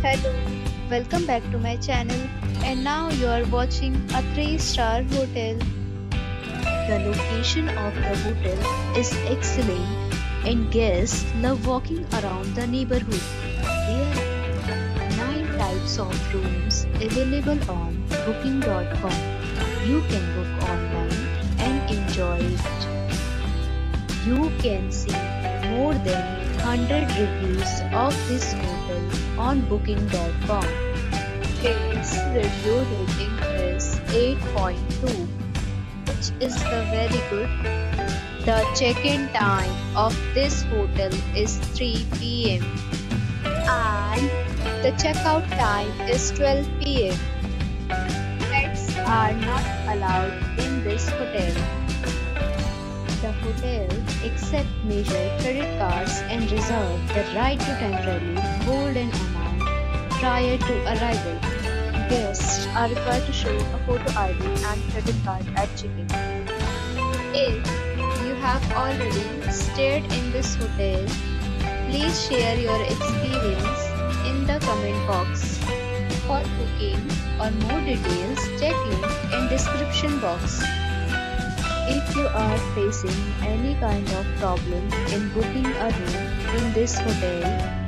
Hello, welcome back to my channel and now you are watching a 3-star hotel. The location of the hotel is excellent and guests love walking around the neighborhood. There are 9 types of rooms available on booking.com. You can book online and enjoy it. You can see more than 100 reviews of this hotel on booking.com. Its review rating is 8.2 which is the very good. The check-in time of this hotel is 3 pm and the checkout time is 12 pm. Pets are not allowed in this hotel. The hotel accepts major credit cards and reserve the right to temporarily hold prior to arrival. Guests are required to show a photo ID and credit card at check-in. If you have already stayed in this hotel, please share your experience in the comment box. For booking or more details, check link in description box. If you are facing any kind of problem in booking a room in this hotel,